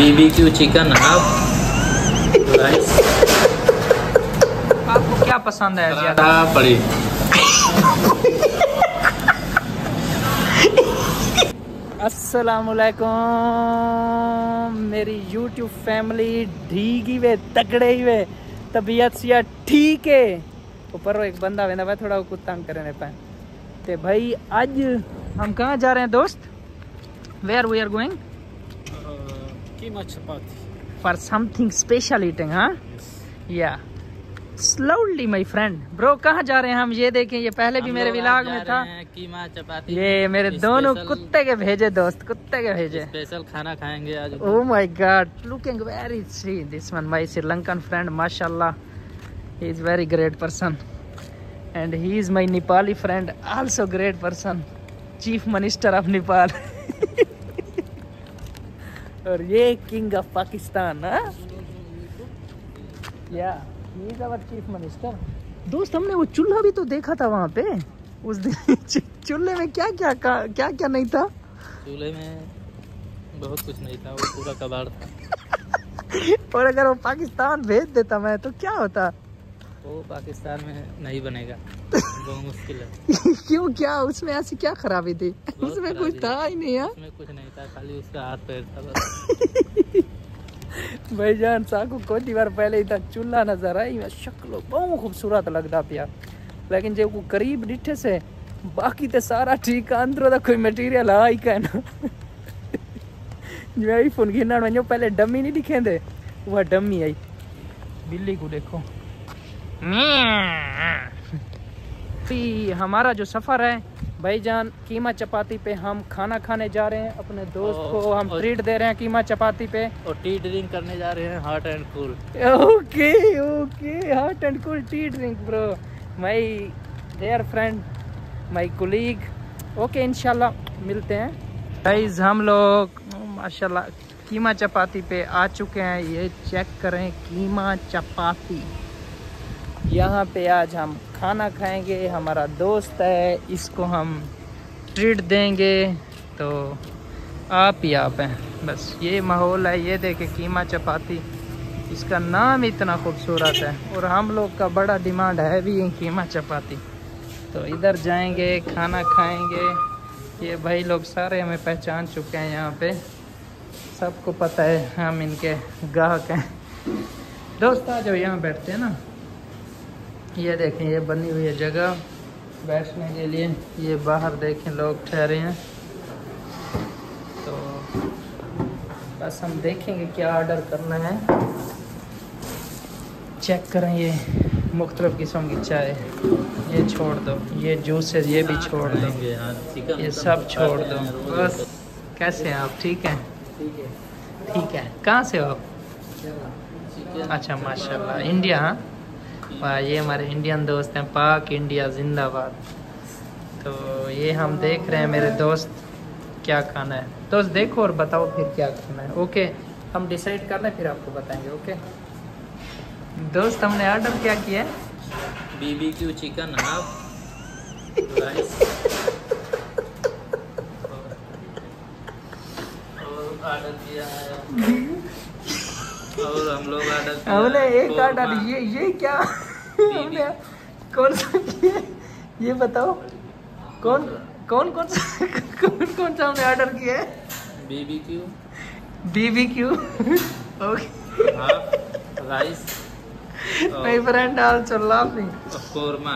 BBQ chicken half rice आपको क्या पसंद है ज़्यादा पड़ी असलकुम मेरी यूट्यूब फैमिली ढीगी वे तकड़े ही वे तबीयत सिया ठीक है। ऊपर वो एक बंदा वेंदा भाई थोड़ा कुछ तंग करे पे ते भाई आज हम कहाँ जा रहे हैं दोस्त? Where we are going keema chapati for something special eating हाँ या स्लोली माय फ्रेंड ब्रो कहाँ जा रहे हैं हम ये देखें ये पहले भी मेरे विलाग में था कीमा चपाती ये मेरे दोनों कुत्ते के भेजे दोस्त कुत्ते के भेजे स्पेशल खाना खाएँगे आज Oh my god, looking very sweet. This one, my Sri Lankan friend, mashallah. He is very great person. And he is my Nepali friend, also great person. Chief Minister of Nepal. और ये King of Pakistan, हाँ? Yeah, he is our Chief Minister. दोस्त हमने वो चूल्हा भी तो देखा था वहाँ पे। उस दिन चूल्हे में क्या क्या क्या क्या नहीं था? चूल्हे में बहुत कुछ नहीं था वो पूरा कबाड़ था। और अगर वो पाकिस्तान भेज देता मैं तो क्या होता? वो पाकिस्तान में नहीं बनेगा। बहुत मुश्किल है। क्यों? क्या? उसमें ऐसी क्या खराबी थी? उसमें कुछ था ही नहीं यार उसमें कुछ नहीं था खाली उसका हाथ पैर था बस। भाईजान साकू कोई बार पहले ही था चूल्हा नज़र आई मैं शक्ल बहुत खूबसूरत लगता पिया। लेकिन जब वो करीब डिठे से बाकी तो सारा ठीक है अंदरों का कोई मटेरियल आ ही का ना जो आई फ़ोन गिरना में पहले डमी नहीं दिखे थे वह डमी आई बिल्ली को देखो। भी हमारा जो सफ़र है भाईजान कीमा चपाती पे हम खाना खाने जा रहे हैं। अपने दोस्त को हम ट्रीट दे रहे हैं कीमा चपाती पे। और टी ड्रिंक करने जा रहे हैं hot and cool okay okay hot and cool tea drink bro my there friend my colleague okay इंशाल्लाह मिलते हैं। गाइस हम लोग माशाल्लाह कीमा चपाती पे आ चुके हैं। ये चेक करें कीमा चपाती। यहाँ पे आज हम खाना खाएँगे, हमारा दोस्त है, इसको हम ट्रीट देंगे। तो आप ही आप हैं, बस ये माहौल है, ये देखे कीमा चपाती। इसका नाम इतना खूबसूरत है और हम लोग का बड़ा डिमांड है भी कीमा चपाती। तो इधर जाएँगे, खाना खाएँगे। ये भाई लोग सारे हमें पहचान चुके हैं यहाँ पे। सबको पता है हम इनके गाहक हैं। दोस्त आ जाओ, यहाँ बैठते हैं ना। ये देखें ये बनी हुई है जगह। बैठने के लिए ये बाहर देखें लोग ठहरे हैं। तो बस हम देखेंगे क्या ऑर्डर करना है। चेक करें ये मुख्तलिफ़ किस्म की चाय। ये छोड़ दो ये जूसेस ये भी छोड़ दो। हाँ, ये तो सब छोड़ दो। बस कैसे हैं आप? ठीक हैं? ठीक है। ठीक है। कहाँ से हो आप? अच्छा माशाल्लाह। इंडिया हाँ? वाह ये हमारे इंडियन दोस्त हैं पाक इंडिया जिंदाबाद। तो ये हम देख रहे हैं मेरे दोस्त क्या खाना है। दोस्त देखो और बताओ फिर क्या खाना है। ओके हम डिसाइड कर लें फिर आपको बताएँगे ओके दोस्त हमने ऑर्डर क्या किया है? बीबीक्यू चिकन हाफ़ राइस और ऑर्डर किया है। और हम लोग हमने एक कोरमा। ऑर्डर ये ये क्या हमने कौन सा किया ये बताओ कौन कौन कौन सा कौन कौन सा हमने ऑर्डर किया है BBQ BBQ okay rice My friend also laughing. और कोरमा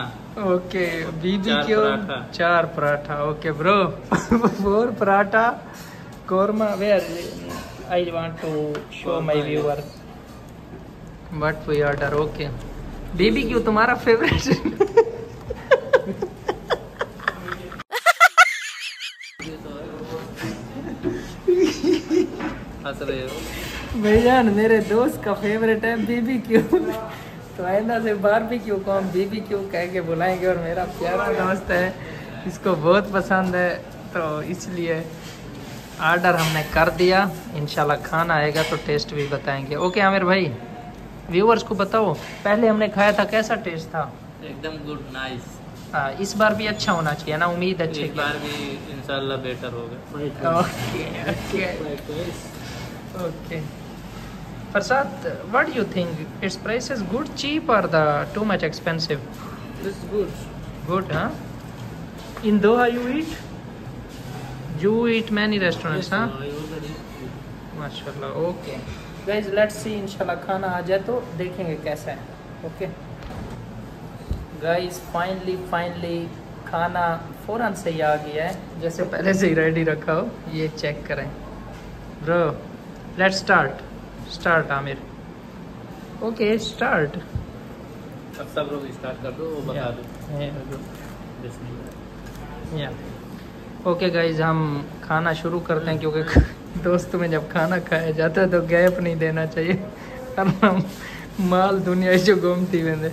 BBQ चार पराठा। चार paratha. Okay, bro. Four paratha, korma. Where I want to show my viewers what we order. Okay. BBQ तुम्हारा favorite? भैयान मेरे दोस्त का फेवरेट है बीबी क्यू तो आइंदा से बारबी क्यू को हम बीबी क्यू कह के बुलाएँगे और मेरा प्यारा दोस्त है इसको बहुत पसंद है तो इसलिए ऑर्डर हमने कर दिया इंशाल्लाह खाना आएगा तो टेस्ट भी बताएँगे ओके आमिर भाई व्यूअर्स को बताओ पहले हमने खाया था कैसा टेस्ट था एकदम गुड नाइस हाँ इस बार भी अच्छा होना चाहिए ना उम्मीद अच्छी इस बार भी इंशाल्लाह बेटर होगा okay okay Okay. Farsad, what do you think? Its price is good, cheap, or the too much expensive? Is good. Good, huh? In Doha, you eat? You eat many restaurants, huh? I already माशाल्लाह okay guys let's see इंशाल्लाह खाना आ जाए तो देखेंगे कैसा है okay guys finally finally खाना फ़ौरन से ही आ गया है। जैसे पहले से ही रेडी रखा हो ये चेक करें। Bro let's start start Aamir okay start अब सब लोग स्टार्ट कर दो वो बता दो। या ओके गाइज़ हम खाना शुरू करते हैं क्योंकि दोस्त में जब खाना खाया जाता है तो गैप नहीं देना चाहिए। माल दुनिया जो घूमती वेंदे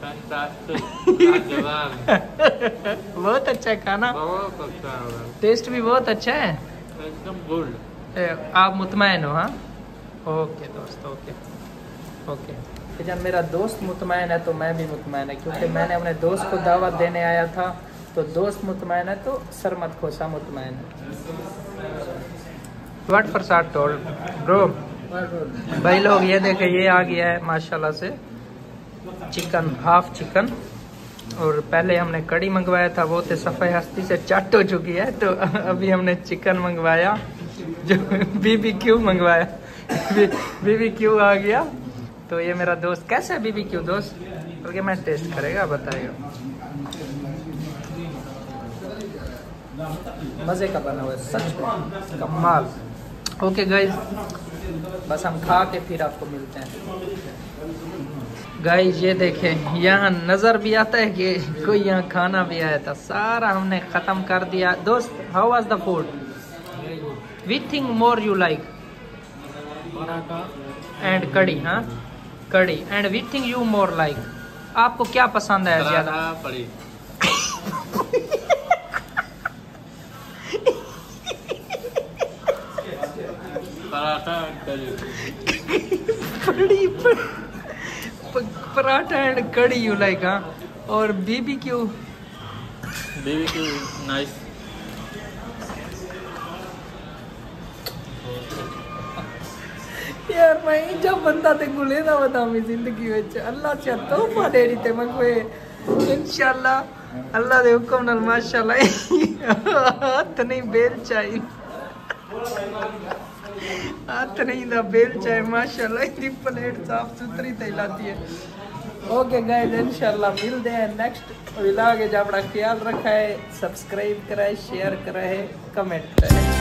फैंटास्टिक लाजवाब बहुत अच्छा है खाना। बहुत अच्छा है टेस्ट भी बहुत अच्छा है। एकदम गुड आप मुतमैन हो हाँ? ओके दोस्त ओके ओके जब मेरा दोस्त मुतमैन है तो मैं भी मुतमैन है क्योंकि मैंने अपने दोस्त को दावत देने आया था। तो दोस्त मुतमैन है तो सरमत खोसा मुतमैन है। वट फरसाद टोल ब्रो भाई लोग, ये देखे, ये आ गया है, माशाल्लाह से। चिकन हाफ़ चिकन और पहले हमने कड़ी मंगवाया था, वो तो सफ़ाई हस्ती से चट हो चुकी है तो अभी हमने चिकन मंगवाया, जो बीबी क्यू मंगवाया। बीबी क्यू आ गया। तो ये मेरा दोस्त, कैसा है बीबी क्यू दोस्त? बल्कि मैं टेस्ट करेगा, बताएगा। मज़े का बना हुआ है सच में। कमाल। ओके गाइज़ बस हम खा के फिर आपको मिलते हैं। गाइज़ ये देखें यहाँ नज़र भी आता है कि कोई यहाँ खाना भी आया था। सारा हमने ख़त्म कर दिया। दोस्त how was the food we think more you like and kadhi हाँ? Kadhi and we think you more like आपको क्या पसंद है ज़्यादा पराठा पड़ी पराठा करी कड़ी पर- paratha and kadhi you like हाँ? और बीबी क्यू? Baby Q? नाइस यार मैं जब बंदा ते गुले ना बता मैं ज़िंदगी ਵਿੱਚ अल्लाह से तोहफा दे दी ते मैं कोई इंशाल्लाह अल्लाह दे हुक्म नाल माशाल्लाह हाथ नहीं बेल चाहिए। हाथ नहीं दा बेल चाहिए माशाल्लाह, इतनी प्लेट साफ़ सुथरी ते है। ओके गाइस इंशाल्लाह मिलते हैं नेक्स्ट व्लॉग जो अपना ख्याल रखा है सब्सक्राइब कराए शेयर कराए कमेंट कराए।